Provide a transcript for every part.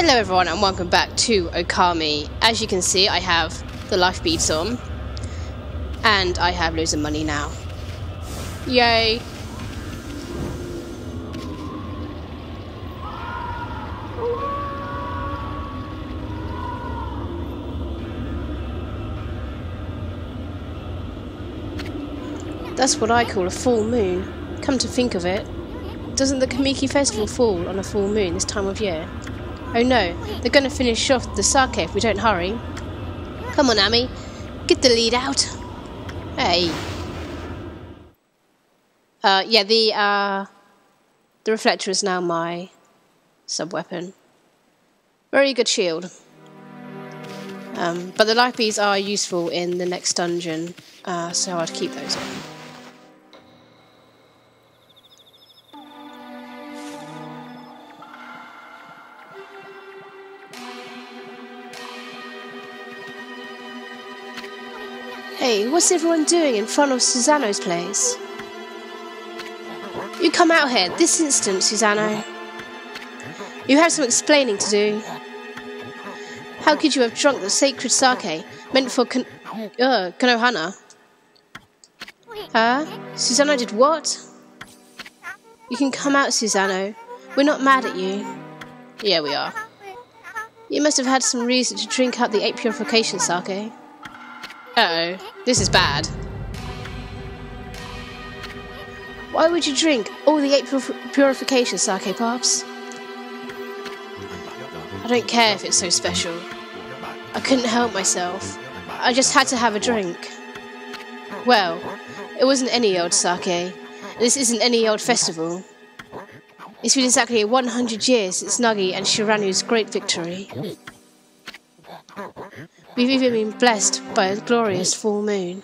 Hello everyone and welcome back to Okami. As you can see I have the life beads on and I have loads of money now. Yay! That's what I call a full moon. Come to think of it, doesn't the Kamiki Festival fall on a full moon this time of year? Oh no, they're going to finish off the sake if we don't hurry. Come on, Ammy, get the lead out. Hey. Uh, yeah, the uh, the reflector is now my sub weapon. Very good shield. Um, but the life beads are useful in the next dungeon, uh, so I'd keep those on. Hey, what's everyone doing in front of Susano's place? You come out here this instant, Susano. You have some explaining to do. How could you have drunk the sacred sake meant for Kan- uh, Konohana? Huh? Susano did what? You can come out, Susano. We're not mad at you. Yeah, we are. You must have had some reason to drink out the eight purification sake. Uh oh, this is bad. Why would you drink all the eight purification sake, Pops? I don't care if it's so special. I couldn't help myself. I just had to have a drink. Well, it wasn't any old sake. This isn't any old festival. It's been exactly 100 years since Nagi and Shiranui's great victory. We've even been blessed by a glorious full moon.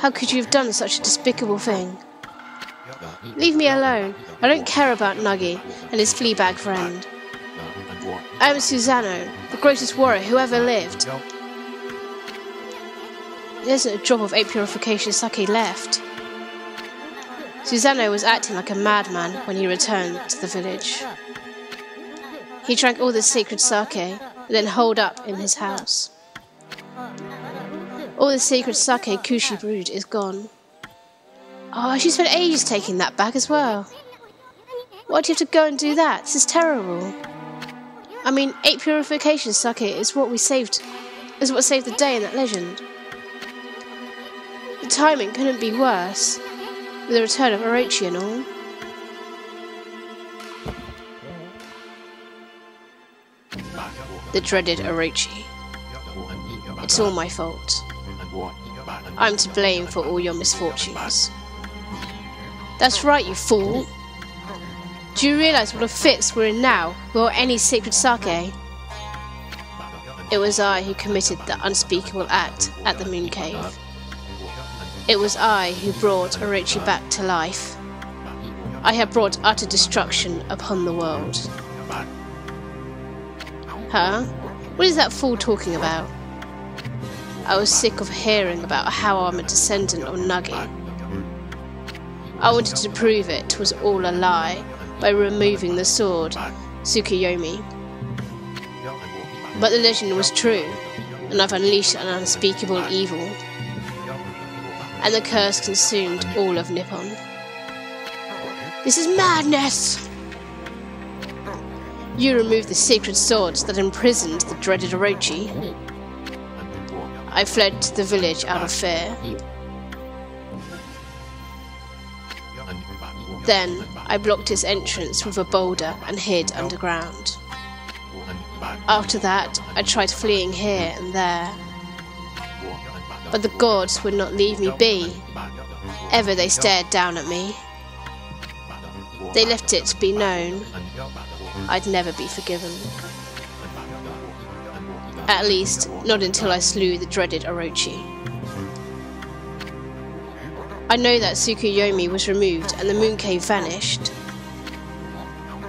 How could you have done such a despicable thing? Leave me alone. I don't care about Nagi and his fleabag friend. I am Susano, the greatest warrior who ever lived. There isn't a drop of eight purification sake left. Susano was acting like a madman when he returned to the village. He drank all the sacred sake then holed up in his house. All the sacred sake Kushi brewed is gone. Oh, she spent ages taking that back as well. Why do you have to go and do that? This is terrible. I mean, eight purification sake is what we saved, is what saved the day in that legend. The timing couldn't be worse, with the return of Orochi and all. The dreaded Orochi. It's all my fault. I'm to blame for all your misfortunes. That's right, you fool! Do you realize what a fix we're in now without any sacred sake? It was I who committed the unspeakable act at the Moon Cave. It was I who brought Orochi back to life. I have brought utter destruction upon the world. Huh? What is that fool talking about? I was sick of hearing about how I'm a descendant of Nagi. I wanted to prove it was all a lie by removing the sword, Tsukuyomi. But the legend was true, and I've unleashed an unspeakable evil. And the curse consumed all of Nippon. This is madness! You removed the sacred swords that imprisoned the dreaded Orochi. I fled to the village out of fear. Then I blocked its entrance with a boulder and hid underground. After that, I tried fleeing here and there. But the gods would not leave me be. Ever they stared down at me. They left it to be known I'd never be forgiven. At least, not until I slew the dreaded Orochi. I know that Tsukuyomi was removed and the moon cave vanished.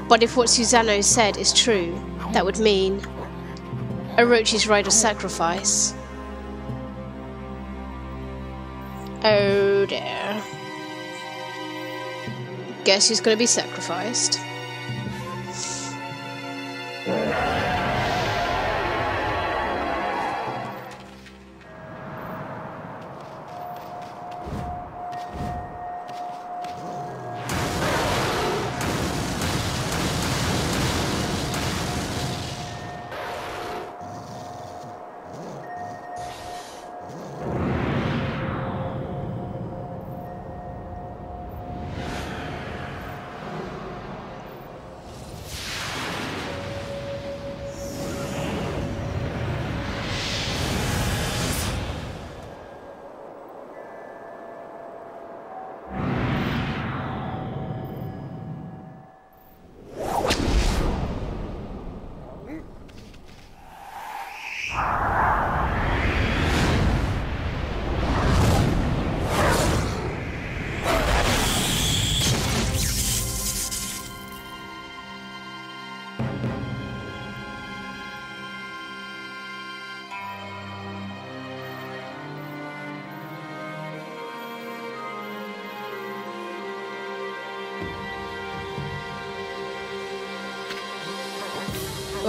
But if what Susano said is true, that would mean Orochi's rite of sacrifice. Oh dear. Guess he's gonna be sacrificed.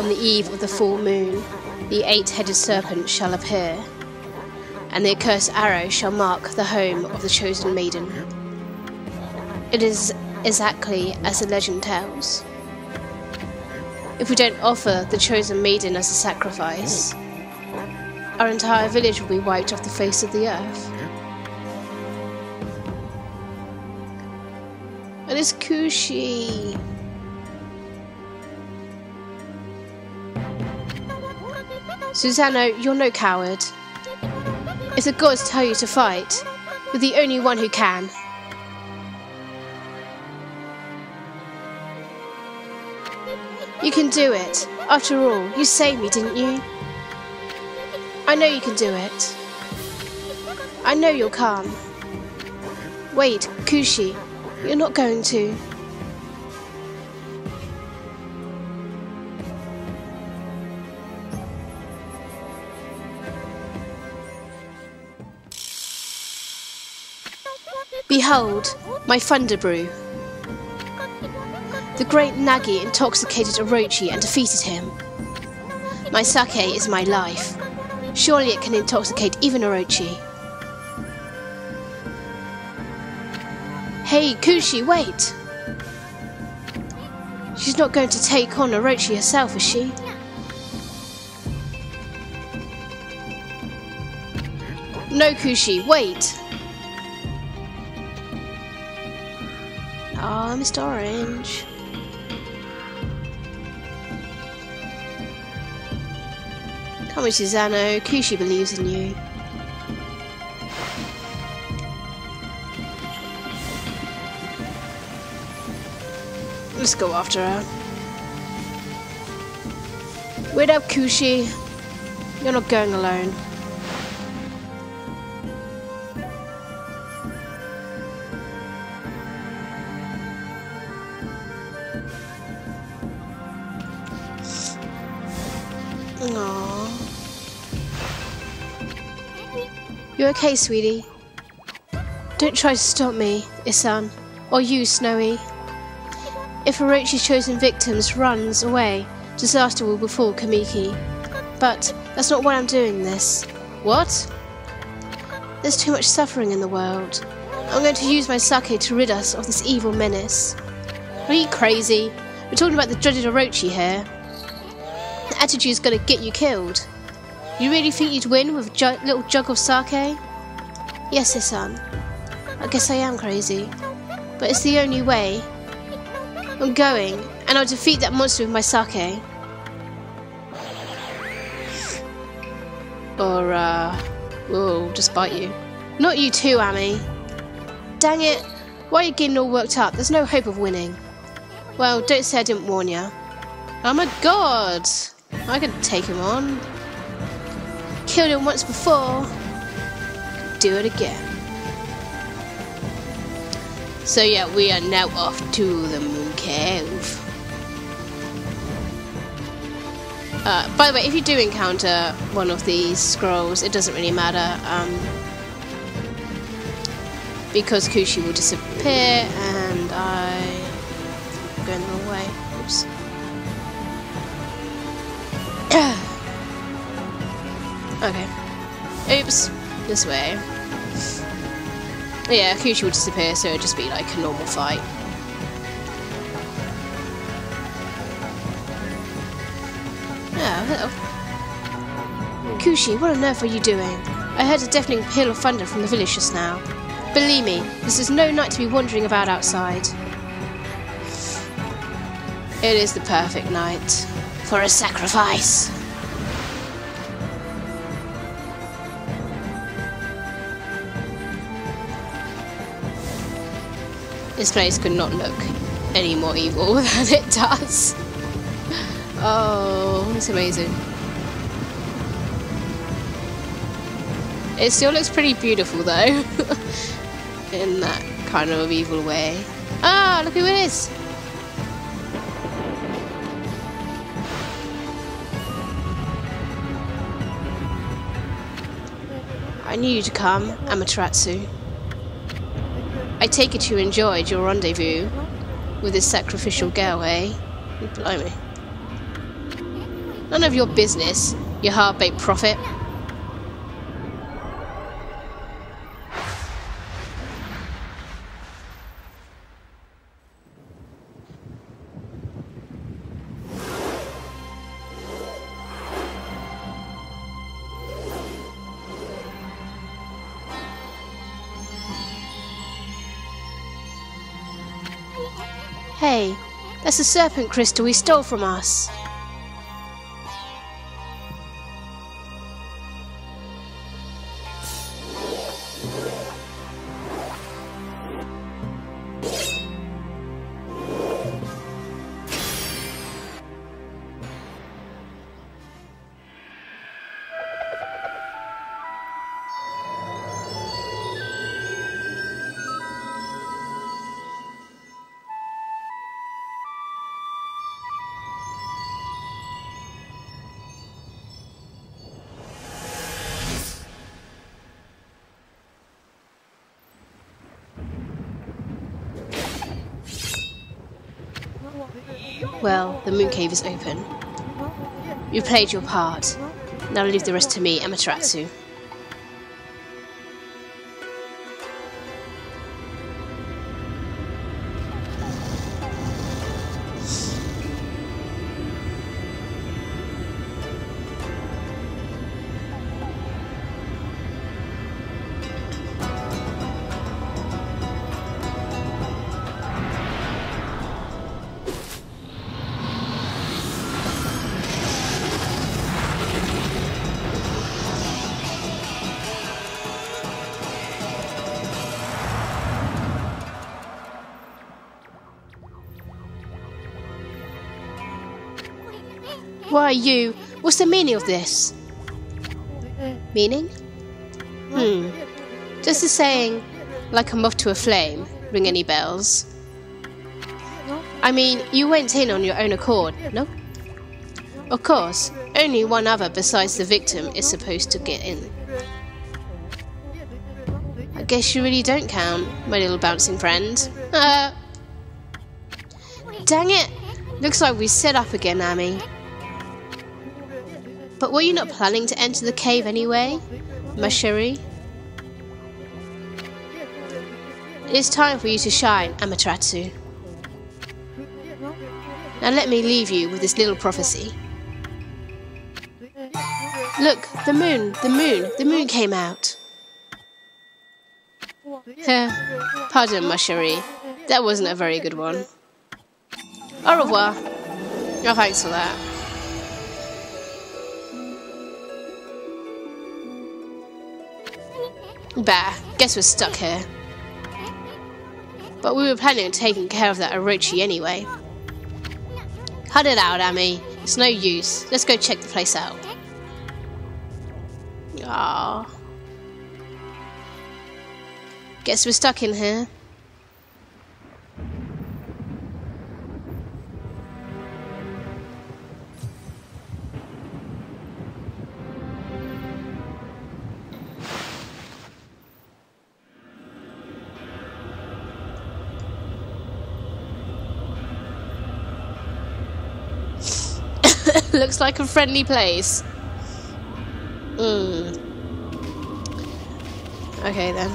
On the eve of the full moon, the eight headed serpent shall appear, and the accursed arrow shall mark the home of the chosen maiden. It is exactly as the legend tells. If we don't offer the chosen maiden as a sacrifice, our entire village will be wiped off the face of the earth. And it's Kushi. Susano, you're no coward. If the gods tell you to fight, you're the only one who can. You can do it. After all, you saved me, didn't you? I know you can do it. I know you'll come. Wait, Kushi, you're not going to. Behold, my thunder brew. The great Nagi intoxicated Orochi and defeated him. My sake is my life. Surely it can intoxicate even Orochi. Hey, Kushi, wait! She's not going to take on Orochi herself, is she? No, Kushi, wait! Oh, Mr. Orange. Come on, Susano. Kushi believes in you. Let's go after her. Wait up, Kushi. You're not going alone. You okay, sweetie? Don't try to stop me, Issun, or you, Snowy. If Orochi's chosen victims runs away, disaster will befall Kamiki. But that's not why I'm doing this. What? There's too much suffering in the world. I'm going to use my sake to rid us of this evil menace. Are you crazy? We're talking about the dreaded Orochi here. The attitude's gonna get you killed. You really think you'd win with a ju little jug of sake? Yes, Issun. I guess I am crazy. But it's the only way. I'm going, and I'll defeat that monster with my sake. Or, uh, we'll just bite you. Not you too, Ammy. Dang it. Why are you getting all worked up? There's no hope of winning. Well, don't say I didn't warn you. Oh my god! I could take him on killed him once before, do it again. So yeah, we are now off to the Moon Cave. Uh, by the way, if you do encounter one of these scrolls, it doesn't really matter. Um, because Kushi will disappear and I... am going the wrong way. Oops. Okay. Oops. This way. Yeah, Kushi would disappear, so it'd just be like a normal fight. Ah, oh, hello. Kushi, what on earth are you doing? I heard a deafening peal of thunder from the village just now. Believe me, this is no night to be wandering about outside. It is the perfect night for a sacrifice. This place could not look any more evil than it does. Oh, it's amazing. It still looks pretty beautiful though. In that kind of evil way. Ah, look who it is! I knew you'd come, Amaterasu. Take it you enjoyed your rendezvous with this sacrificial girl, eh? Blimey. None of your business, you hard-baked prophet. Hey, that's the serpent crystal he stole from us. Well, the moon cave is open. You played your part. Now leave the rest to me, Amaterasu. Why, you? What's the meaning of this? Meaning? Hmm. Does the saying, like a moth to a flame, ring any bells? I mean, you went in on your own accord, no? Of course, only one other besides the victim is supposed to get in. I guess you really don't count, my little bouncing friend. Uh, dang it! Looks like we set up again, Ammy. But were you not planning to enter the cave anyway, ma chérie? It is time for you to shine, Amaterasu. Now let me leave you with this little prophecy. Look, the moon, the moon, the moon came out. Pardon, ma chérie. That wasn't a very good one. Au revoir. Oh, thanks for that. Bah, guess we're stuck here. But we were planning on taking care of that Orochi anyway. Cut it out, Ammy. It's no use. Let's go check the place out. Ah. Guess we're stuck in here. Looks like a friendly place. Hmm. Okay then.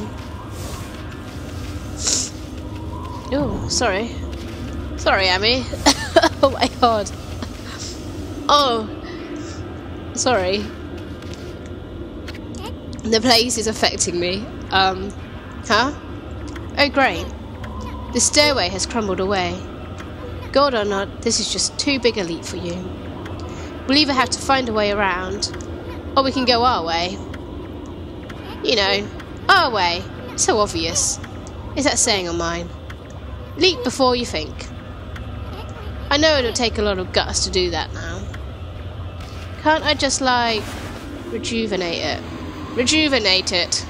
Oh, sorry. Sorry, Ammy. oh my god. Oh. Sorry. The place is affecting me. Um, huh? Oh, great. The stairway has crumbled away. God or not, this is just too big a leap for you. We'll either have to find a way around, or we can go our way. You know, our way. So obvious. Is that saying on mine? Leap before you think. I know it'll take a lot of guts to do that now. Can't I just, like, rejuvenate it? Rejuvenate it!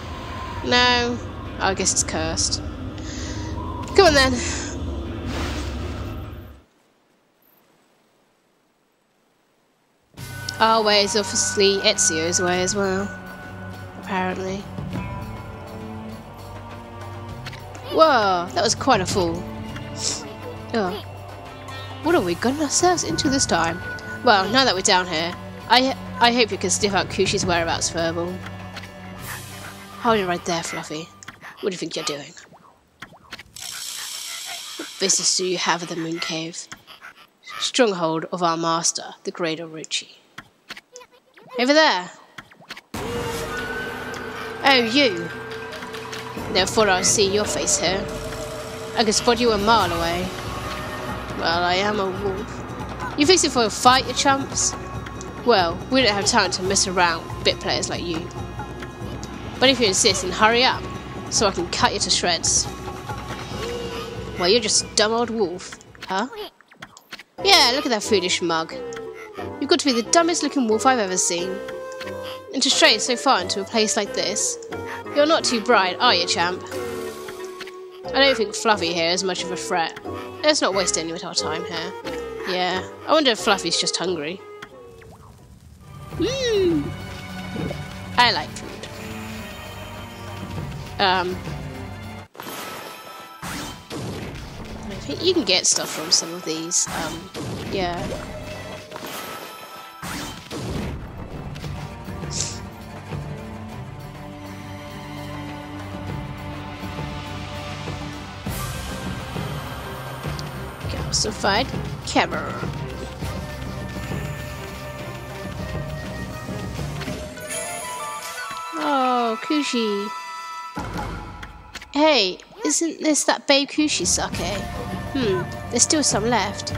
No, oh, I guess it's cursed. Come on then. Oh, our way is obviously Ezio's way as well. Apparently. Whoa, that was quite a fall. Oh. What have we gotten ourselves into this time? Well, now that we're down here, I I hope you can sniff out Kushi's whereabouts, Furball. Hold it right there, Fluffy. What do you think you're doing? What business do you have at the Moon Cave? Stronghold of our master, the Great Orochi. Over there. Oh, you. Thought I'd see your face here. I can spot you a mile away. Well, I am a wolf. You fixing for a fight, you chumps? Well, we don't have time to mess around with bit players like you. But if you insist, then hurry up, so I can cut you to shreds. Well, you're just a dumb old wolf, huh? Yeah, look at that foolish mug. You've got to be the dumbest looking wolf I've ever seen. And to stray so far into a place like this, you're not too bright, are you, champ? I don't think Fluffy here is much of a threat. Let's not waste any of our time here. Yeah, I wonder if Fluffy's just hungry. Woo! I like food. Um, I think you can get stuff from some of these. Um, yeah. Calcified Cavern. Oh, Kushi. Hey, isn't this that babe Kushi sake? Hmm, there's still some left.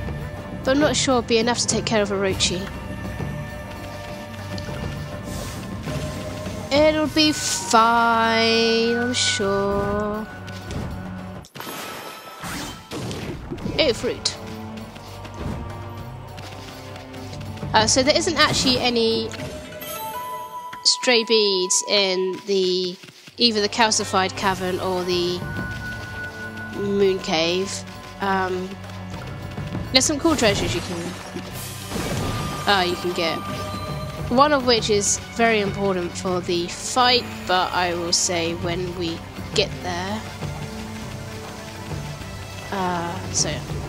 But I'm not sure it'll be enough to take care of Orochi. It'll be fine, I'm sure. Fruit. Uh, so there isn't actually any stray beads in the either the calcified cavern or the moon cave. Um, there's some cool treasures you can uh, you can get. One of which is very important for the fight, but I will say when we get there. Uh, so yeah.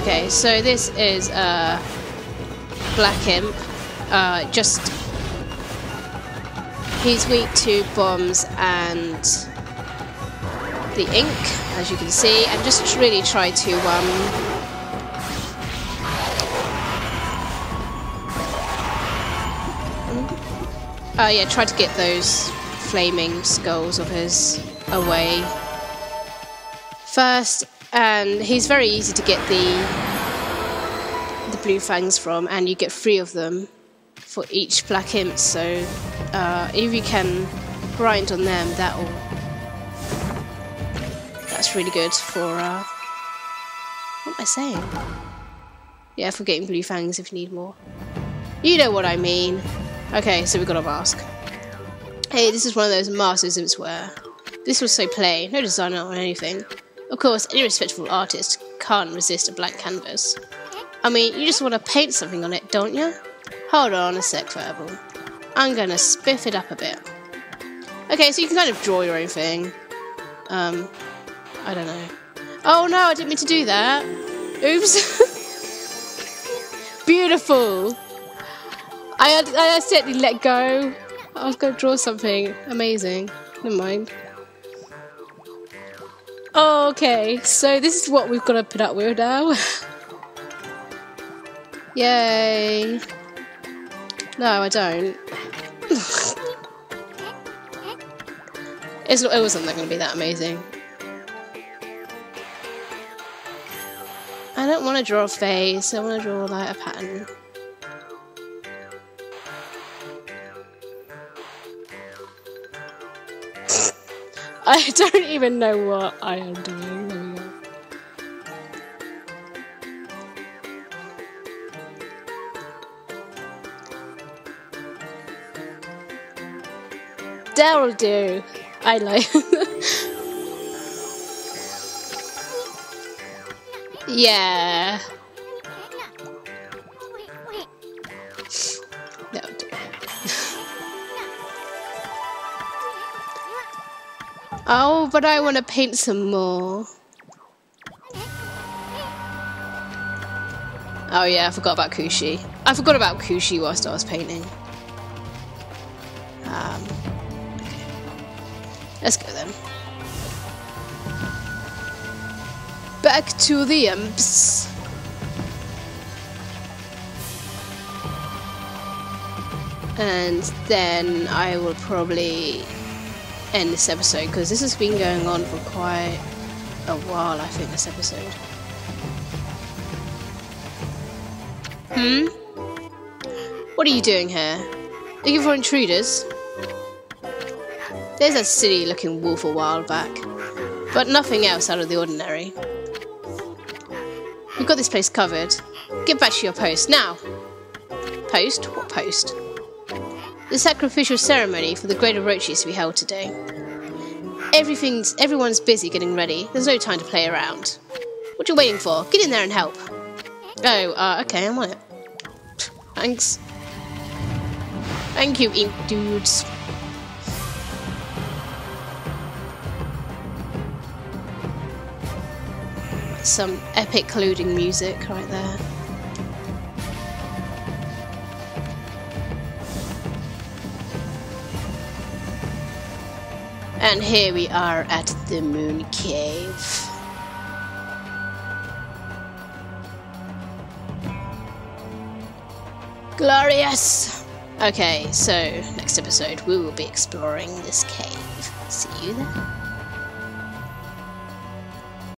Okay, so this is a uh, Black Imp. Uh, just he's weak to bombs and the ink, as you can see, and just really try to um, uh, yeah, try to get those flaming skulls of his away. First, and he's very easy to get the the blue fangs from, and you get three of them for each black imp. So uh, if you can grind on them, that'll that's really good for uh, what am I saying? Yeah, for getting blue fangs if you need more. You know what I mean. Okay, so we've got a mask. Hey, this is one of those masks Imps where This was so plain, no design or anything. Of course, any respectable artist can't resist a blank canvas. I mean, you just want to paint something on it, don't you? Hold on a sec, Furball. I'm gonna spiff it up a bit. Okay, so you can kind of draw your own thing. Um, I don't know. Oh no, I didn't mean to do that. Oops. Beautiful. I, I accidentally let go. I was going to draw something amazing. Never mind. Okay, so this is what we've got to put up with now. Yay. No, I don't. it's not, it wasn't going to be that amazing. I don't want to draw a face, I want to draw like a pattern. I don't even know what I am doing. There we go. That'll do. I like. yeah. Oh, but I want to paint some more. Oh yeah, I forgot about Kushi. I forgot about Kushi whilst I was painting. Um, okay. Let's go then. Back to the imps. And then I will probably end this episode because this has been going on for quite a while, I think, this episode. Hmm? What are you doing here? Looking for intruders? There's a silly looking wolf a while back, but nothing else out of the ordinary. We've got this place covered. Get back to your post, now! Post? What post? The sacrificial ceremony for the Great Orochi is to be held today. Everything's everyone's busy getting ready. There's no time to play around. What are you waiting for? Get in there and help. Oh, uh, okay, I'm on it. Thanks. Thank you, ink dudes. Some epic colluding music right there. And here we are at the Moon Cave. Glorious! Okay, so next episode we will be exploring this cave. See you then.